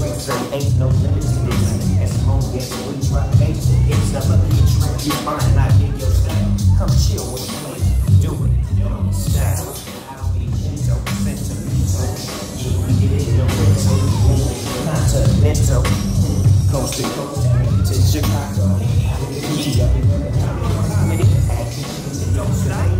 Say ain't no limit to this. As long as we it's never be a trap. You find I dig your style. Come chill with me, do it. Style. I don't be gentle, sentimental. Yeah. Continental. Coast to coast, to Chicago. Everywhere. Comedy, acting, don't stop.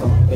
level.